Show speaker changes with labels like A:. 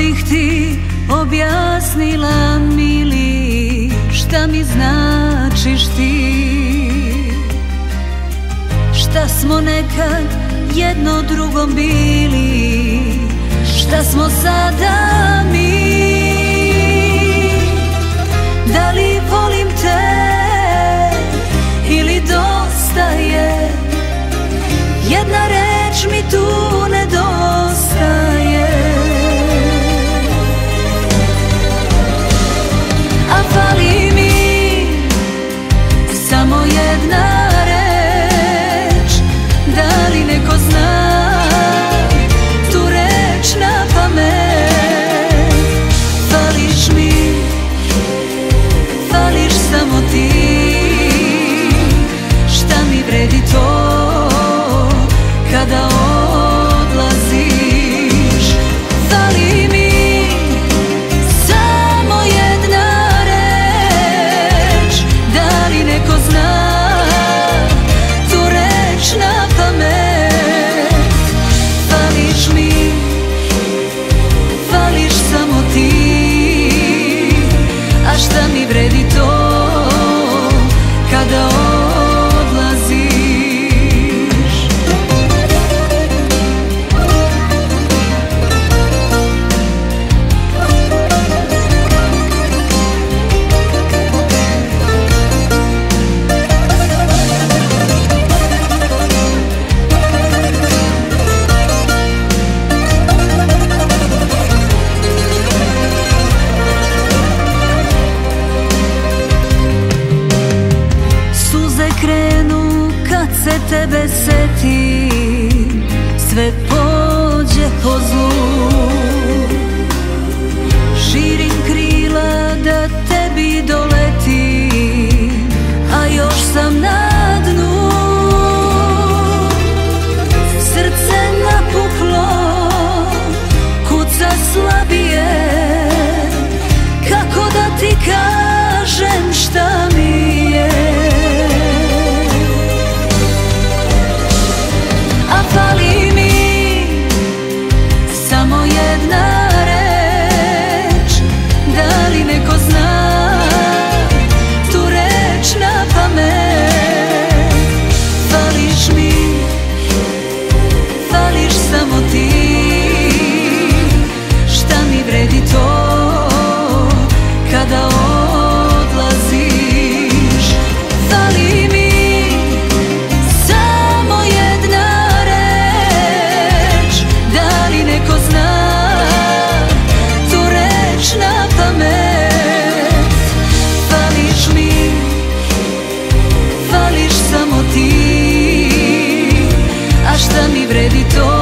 A: bih ti objasnila mili Šta mi značiš ti? Šta smo nekad jedno drugom bili? Šta smo sada mi jedna reč. Da li neko zna tu reč na pamet? Fališ mi, fališ samo ti. Šta mi vredi to? tebe setim. Sve libreditore